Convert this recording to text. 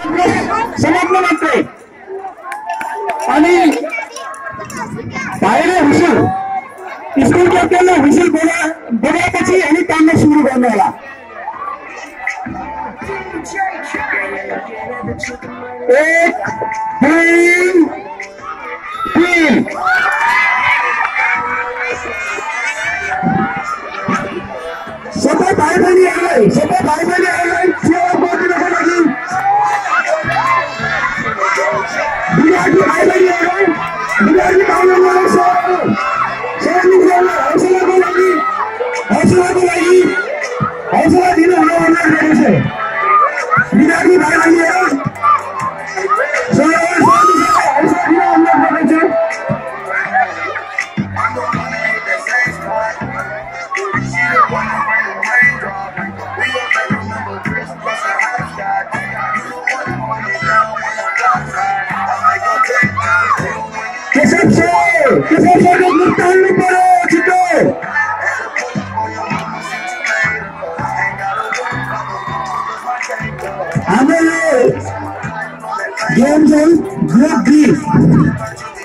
समाप्त मात्रै अनि भाइले हुसुल स्कुल क्याप्टेनले हुसुल बोला बोलाएपछि हामी तान्न सुरु गर्नु होला एक दुई तिन। सबै भाइ बहिनीहरूलाई सबै भाइ बहिनीहरूलाई सेवा Budak Island orang, budak Island orang seorang. Saya ni bukan, saya lagi, saya lagi, saya lagi, saya lagi. I'm a good game, good.